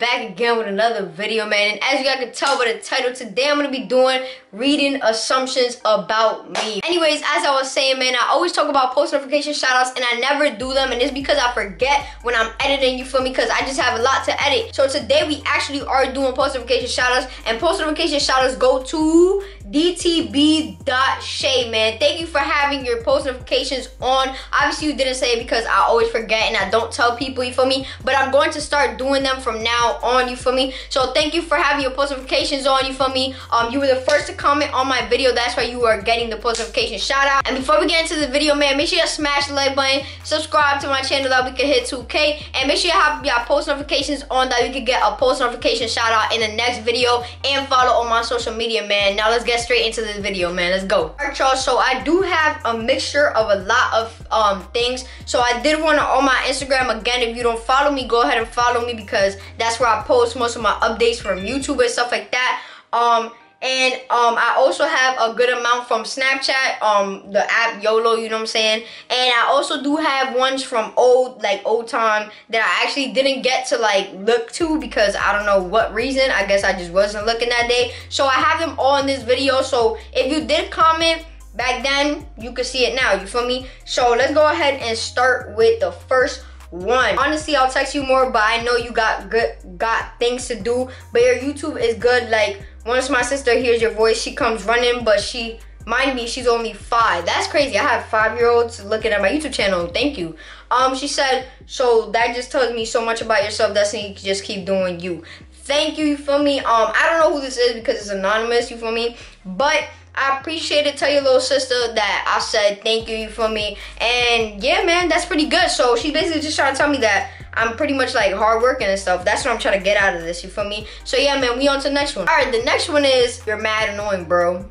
here, back again with another video, man. And as you guys can tell by the title, today I'm going to be doing reading assumptions about me. Anyways, as I was saying, man, I always talk about post notification shoutouts, and I never do them, and it's because I forget when I'm editing, you feel me? Because I just have a lot to edit. So today, we actually are doing post notification shoutouts, and post notification shoutouts go to DTB.Shay, man. Thank you for having your post notifications on. Obviously, you didn't say it because I always forget and I don't tell people, you feel me? But I'm going to start doing them from now on, you feel me? So thank you for having your post notifications on, you feel me? Um, you were the first to comment on my video. That's why you are getting the post notification shout out. And before we get into the video, man, make sure you smash the like button, subscribe to my channel that we can hit 2K, and make sure you have your post notifications on that you can get a post notification shout out in the next video and follow on my social media, man. Now let's get straight into this video, man. Let's go. Alright, y'all. So I do have a mixture of a lot of um things. So I did want to on my Instagram again. If you don't follow me, go ahead and follow me because that's where I post most of my updates from YouTube and stuff like that. Um, and um i also have a good amount from snapchat um the app yolo you know what i'm saying? And i also do have ones from old like old time that i actually didn't get to like look to because i don't know what reason. I guess i just wasn't looking that day. So i have them all in this video. So if you did comment back then you can see it now. You feel me? So let's go ahead and start with the first one honestly i'll text you more but i know you got good got things to do but your youtube is good like once my sister hears your voice, she comes running, but she, mind me, she's only five. That's crazy. I have five-year-olds looking at my YouTube channel. Thank you. Um, she said, so that just tells me so much about yourself, Destiny. You just keep doing you. Thank you, you feel me? Um, I don't know who this is because it's anonymous, you feel me? But I appreciate it. Tell your little sister that I said thank you, for me? And yeah, man, that's pretty good. So she basically just trying to tell me that I'm pretty much like hardworking and stuff. That's what I'm trying to get out of this, you feel me? So yeah, man, we on to the next one. All right, the next one is, you're mad annoying, bro.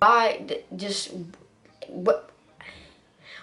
I just, what,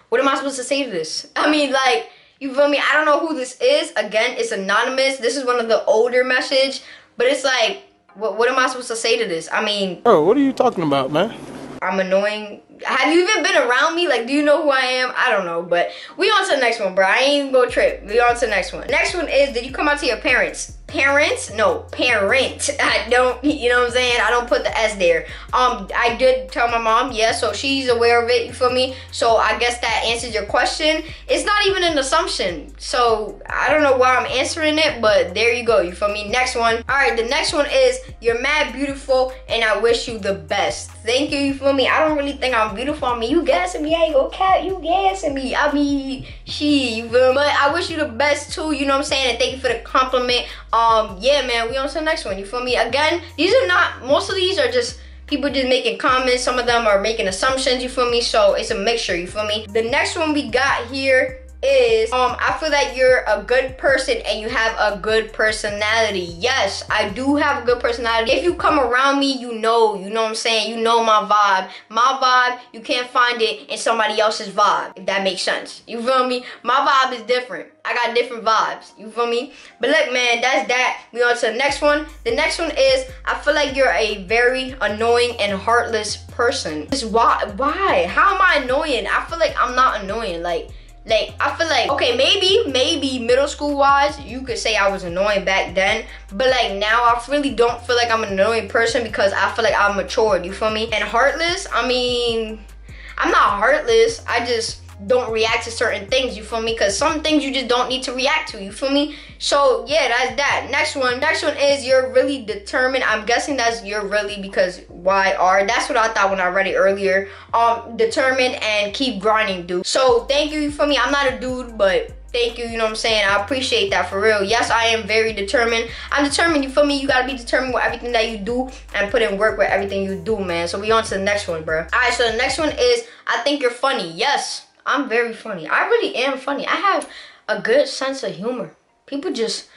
what am I supposed to say to this? I mean, like, you feel me? I don't know who this is. Again, it's anonymous. This is one of the older message, but it's like, what, what am I supposed to say to this? I mean, bro, what are you talking about, man? I'm annoying have you even been around me? Like, do you know who I am? I don't know, but we on to the next one, bro. I ain't even go trip. We on to the next one. Next one is, did you come out to your parents? Parents? No, parent. I don't, you know what I'm saying? I don't put the S there. Um, I did tell my mom, yeah, so she's aware of it, you feel me? So I guess that answers your question. It's not even an assumption. So I don't know why I'm answering it, but there you go, you feel me? Next one. All right, the next one is, you're mad beautiful and I wish you the best. Thank you, you feel me? I don't really think I'm beautiful. I mean, you gassing me. I gonna cap. You gassing me. I mean, she, but I wish you the best too. You know what I'm saying? And thank you for the compliment. Um, yeah, man. We on to the next one. You feel me? Again, these are not. Most of these are just people just making comments. Some of them are making assumptions. You feel me? So it's a mixture. You feel me? The next one we got here is um I feel that you're a good person and you have a good personality. Yes, I do have a good personality. If you come around me, you know, you know what I'm saying? You know my vibe. My vibe, you can't find it in somebody else's vibe, if that makes sense. You feel me? My vibe is different. I got different vibes. You feel me? But look, man, that's that. We on to the next one. The next one is I feel like you're a very annoying and heartless person. Just why? Why? How am I annoying? I feel like I'm not annoying. Like like, I feel like, okay, maybe, maybe middle school wise, you could say I was annoying back then. But like now, I really don't feel like I'm an annoying person because I feel like I'm matured, you feel me? And heartless, I mean, I'm not heartless. I just don't react to certain things, you feel me? Because some things you just don't need to react to, you feel me? So yeah, that's that. Next one, next one is you're really determined. I'm guessing that's you're really because YR. That's what I thought when I read it earlier. Um, determined and keep grinding, dude. So thank you for me. I'm not a dude, but thank you, you know what I'm saying? I appreciate that for real. Yes, I am very determined. I'm determined, you feel me? You gotta be determined with everything that you do and put in work with everything you do, man. So we on to the next one, bro. All right, so the next one is, I think you're funny. Yes, I'm very funny. I really am funny. I have a good sense of humor. People just,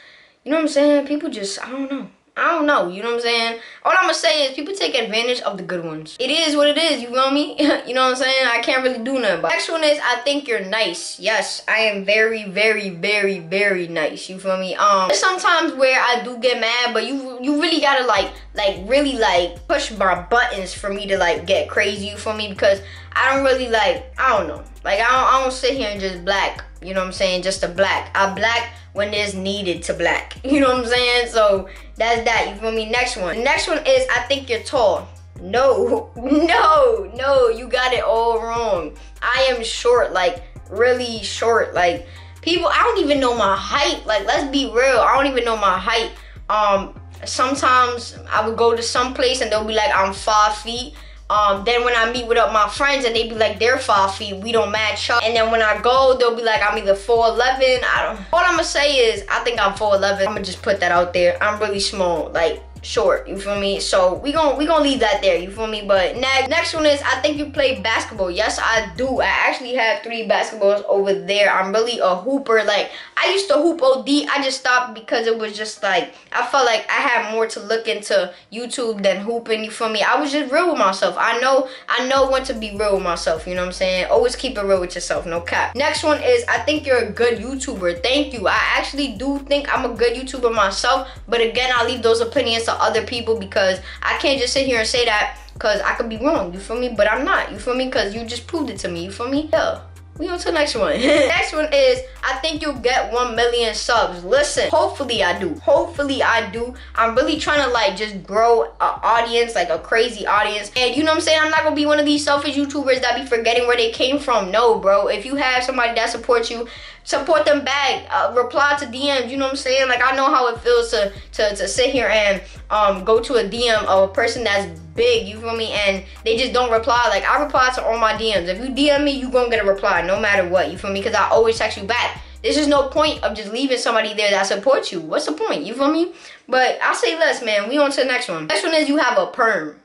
you know what I'm saying? People just, I don't know. I don't know. You know what I'm saying? All I'm gonna say is people take advantage of the good ones. It is what it is. You feel me? you know what I'm saying? I can't really do nothing. Next one is I think you're nice. Yes, I am very, very, very, very nice. You feel me? Um, there's sometimes where I do get mad, but you you really gotta like like really like push my buttons for me to like get crazy. You feel me? Because I don't really like I don't know. Like I don't, I don't sit here and just black. You know what I'm saying? Just a black. I black when there's needed to black. You know what I'm saying? So that's that. You feel me? Next one. The next one is I think you're tall. No, no, no, you got it all wrong. I am short, like really short. Like people, I don't even know my height. Like let's be real, I don't even know my height. Um, sometimes I would go to some place and they'll be like, I'm five feet. Um, then when I meet with up my friends and they be like they're five feet, we don't match up. And then when I go, they'll be like I'm either 4'11. I don't. All I'm gonna say is I think I'm 4'11. I'm gonna just put that out there. I'm really small. Like short you feel me so we gonna we gonna leave that there you feel me but next next one is i think you play basketball yes i do i actually have three basketballs over there i'm really a hooper like i used to hoop od i just stopped because it was just like i felt like i had more to look into youtube than hooping you feel me i was just real with myself i know i know when to be real with myself you know what i'm saying always keep it real with yourself no cap next one is i think you're a good youtuber thank you i actually do think i'm a good youtuber myself but again i leave those opinions to other people because I can't just sit here and say that because I could be wrong, you feel me? But I'm not, you feel me? Because you just proved it to me, you feel me? Yeah. We on to the next one. next one is I think you'll get 1 million subs. Listen, hopefully I do. Hopefully I do. I'm really trying to like just grow an audience, like a crazy audience. And you know what I'm saying? I'm not gonna be one of these selfish YouTubers that be forgetting where they came from. No, bro. If you have somebody that supports you, support them back. Uh, reply to DMs. You know what I'm saying? Like I know how it feels to to, to sit here and um go to a DM of a person that's big, you feel me? And they just don't reply. Like I reply to all my DMs. If you DM me, you gonna get a reply no matter what, you feel me? Because I always text you back. There's just no point of just leaving somebody there that supports you. What's the point? You feel me? But I'll say less, man. We on to the next one. Next one is you have a perm.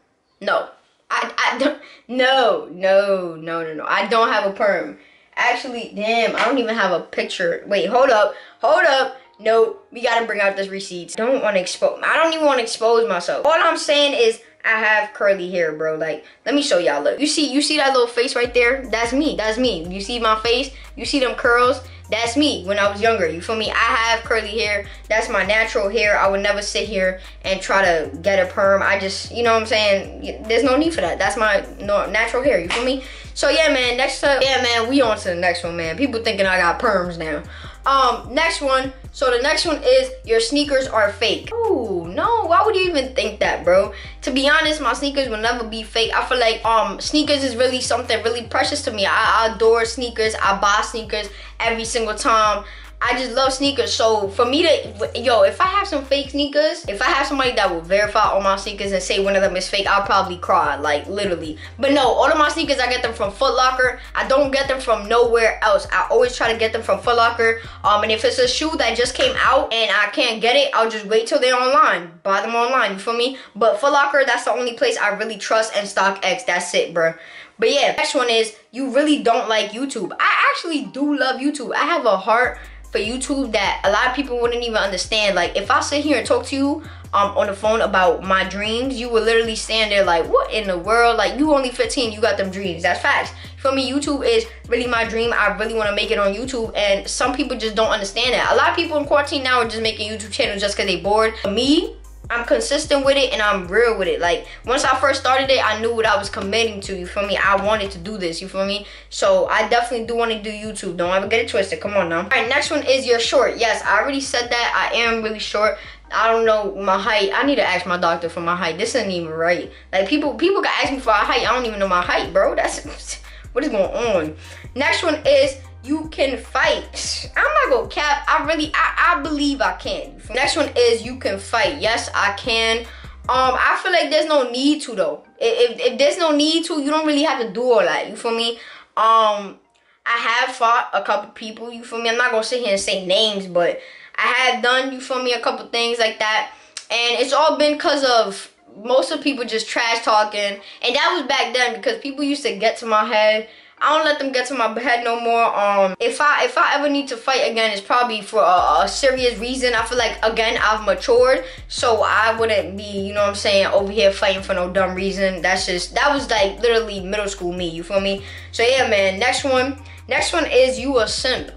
No. I, I don't no, no, no, no, no. I don't have a perm. Actually, damn, I don't even have a picture. Wait, hold up. Hold up. No, we gotta bring out this receipts. Don't want to expose. I don't even want to expose myself. All I'm saying is I have curly hair, bro. Like, let me show y'all. Look, you see, you see that little face right there? That's me. That's me. You see my face? You see them curls? That's me when I was younger. You feel me? I have curly hair. That's my natural hair. I would never sit here and try to get a perm. I just, you know what I'm saying? There's no need for that. That's my natural hair. You feel me? So yeah, man. Next up, yeah, man. We on to the next one, man. People thinking I got perms now. Um, next one. So the next one is your sneakers are fake. Oh no, why would you even think that, bro? To be honest, my sneakers will never be fake. I feel like um sneakers is really something really precious to me. I, I adore sneakers. I buy sneakers every single time. I just love sneakers. So for me to, yo, if I have some fake sneakers, if I have somebody that will verify all my sneakers and say one of them is fake, I'll probably cry, like literally. But no, all of my sneakers, I get them from Foot Locker. I don't get them from nowhere else. I always try to get them from Foot Locker. Um, and if it's a shoe that just came out and I can't get it, I'll just wait till they're online. Buy them online, you feel me? But Foot Locker, that's the only place I really trust and StockX. That's it, bro. But yeah, next one is you really don't like YouTube. I actually do love YouTube. I have a heart for YouTube that a lot of people wouldn't even understand. Like if I sit here and talk to you um, on the phone about my dreams, you would literally stand there like, what in the world? Like you only 15, you got them dreams. That's facts. For me, YouTube is really my dream. I really want to make it on YouTube and some people just don't understand that. A lot of people in quarantine now are just making YouTube channels just because they bored. For me, I'm consistent with it and I'm real with it. Like once I first started it, I knew what I was committing to. You feel me? I wanted to do this. You feel me? So I definitely do want to do YouTube. Don't ever get it twisted. Come on now. All right, next one is you're short. Yes, I already said that. I am really short. I don't know my height. I need to ask my doctor for my height. This isn't even right. Like people, people got ask me for a height. I don't even know my height, bro. That's what is going on. Next one is you can fight. I'm not gonna cap. I really, I, I believe I can. Next one is you can fight. Yes, I can. Um, I feel like there's no need to though. If, if there's no need to, you don't really have to do all that. You feel me? Um, I have fought a couple people. You feel me? I'm not gonna sit here and say names, but I have done. You feel me? A couple things like that, and it's all been because of most of people just trash talking, and that was back then because people used to get to my head I don't let them get to my head no more. Um, if I if I ever need to fight again, it's probably for a, a, serious reason. I feel like again I've matured, so I wouldn't be, you know what I'm saying, over here fighting for no dumb reason. That's just that was like literally middle school me. You feel me? So yeah, man. Next one. Next one is you a simp.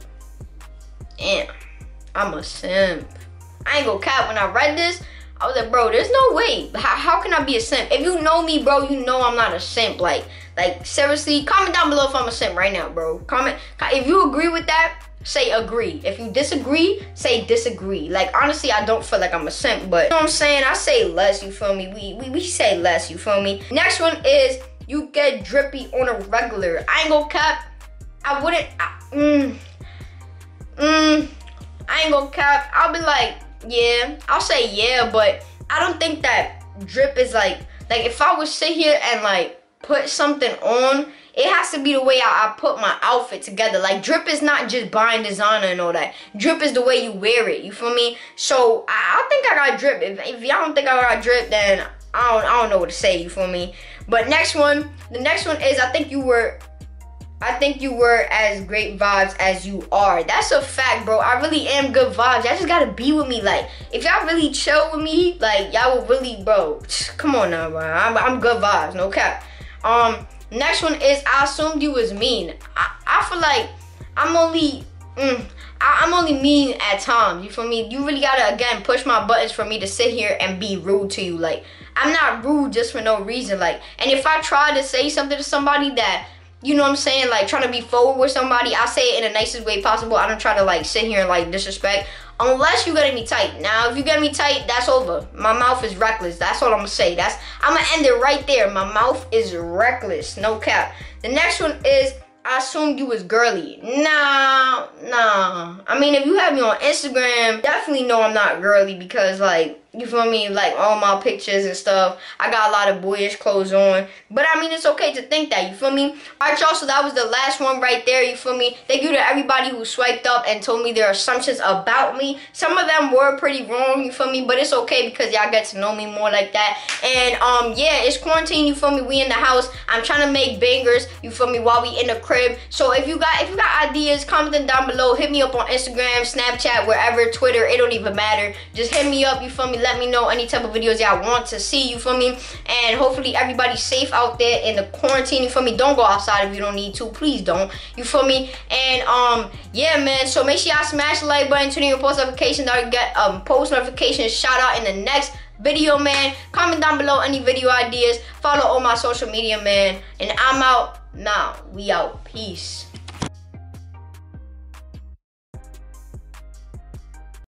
Damn, I'm a simp. I ain't gonna cap when I read this. I was like, bro, there's no way. How, how can I be a simp? If you know me, bro, you know I'm not a simp. Like, like seriously, comment down below if I'm a simp right now, bro. Comment if you agree with that. Say agree. If you disagree, say disagree. Like honestly, I don't feel like I'm a simp, but you know what I'm saying? I say less, you feel me? We we, we say less, you feel me? Next one is you get drippy on a regular. I ain't gonna cap. I wouldn't. I, mm, mm, I ain't gonna cap. I'll be like, yeah. I'll say yeah, but I don't think that drip is like like if I would sit here and like put something on, it has to be the way I, I, put my outfit together. Like drip is not just buying designer and all that. Drip is the way you wear it. You feel me? So I, I think I got drip. If, if y'all don't think I got drip, then I don't I don't know what to say. You feel me? But next one, the next one is I think you were I think you were as great vibes as you are. That's a fact, bro. I really am good vibes. Y'all just gotta be with me. Like, if y'all really chill with me, like, y'all will really, bro. Come on now, bro. I'm, I'm good vibes, no cap. Um, next one is I assumed you was mean. I, I feel like I'm only, mm, I, I'm only mean at times. You feel me? You really gotta again push my buttons for me to sit here and be rude to you. Like, I'm not rude just for no reason. Like, and if I try to say something to somebody that you know what I'm saying, like trying to be forward with somebody, I say it in the nicest way possible. I don't try to like sit here and like disrespect. Unless you get me tight. Now, if you get me tight, that's over. My mouth is reckless. That's all I'm gonna say. That's I'm gonna end it right there. My mouth is reckless. No cap. The next one is I assumed you was girly. Nah, nah. I mean, if you have me on Instagram, definitely know I'm not girly because like you feel me? Like all my pictures and stuff. I got a lot of boyish clothes on. But I mean, it's okay to think that. You feel me? Alright, y'all. So that was the last one right there. You feel me? Thank you to everybody who swiped up and told me their assumptions about me. Some of them were pretty wrong. You feel me? But it's okay because y'all get to know me more like that. And um, yeah, it's quarantine. You feel me? We in the house. I'm trying to make bangers. You feel me? While we in the crib. So if you got if you got ideas, comment them down below. Hit me up on Instagram, Snapchat, wherever, Twitter. It don't even matter. Just hit me up. You feel me? Let me know any type of videos y'all want to see, you feel me? And hopefully everybody's safe out there in the quarantine, you feel me? Don't go outside if you don't need to. Please don't. You feel me? And um, yeah, man. So make sure y'all smash the like button, turn on your post notifications, that get um post notifications shout out in the next video, man. Comment down below any video ideas. Follow all my social media, man. And I'm out now. We out. Peace.